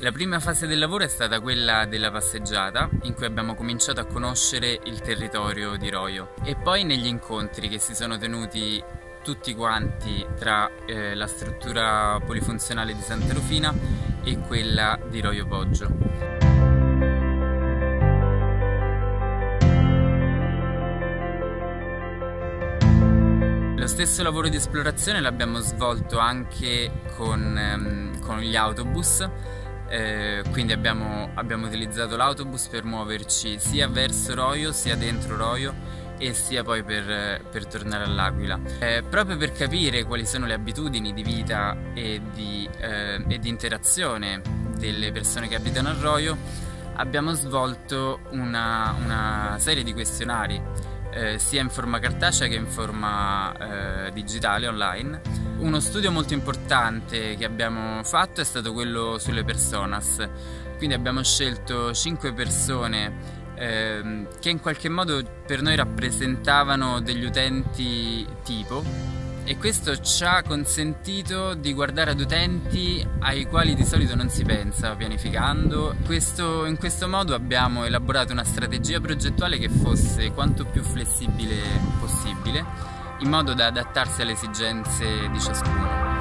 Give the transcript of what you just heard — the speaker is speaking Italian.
La prima fase del lavoro è stata quella della passeggiata, in cui abbiamo cominciato a conoscere il territorio di Roio e poi negli incontri che si sono tenuti tutti quanti tra eh, la struttura polifunzionale di Santa Rufina e quella di Roio Poggio. stesso lavoro di esplorazione l'abbiamo svolto anche con, ehm, con gli autobus, eh, quindi abbiamo, abbiamo utilizzato l'autobus per muoverci sia verso Roio sia dentro Roio e sia poi per, per tornare all'Aquila. Eh, proprio per capire quali sono le abitudini di vita e di, eh, e di interazione delle persone che abitano a Roio, abbiamo svolto una, una serie di questionari eh, sia in forma cartacea che in forma eh, digitale online. Uno studio molto importante che abbiamo fatto è stato quello sulle personas, quindi abbiamo scelto 5 persone eh, che in qualche modo per noi rappresentavano degli utenti tipo e questo ci ha consentito di guardare ad utenti ai quali di solito non si pensa pianificando. Questo, in questo modo abbiamo elaborato una strategia progettuale che fosse quanto più flessibile possibile in modo da adattarsi alle esigenze di ciascuno.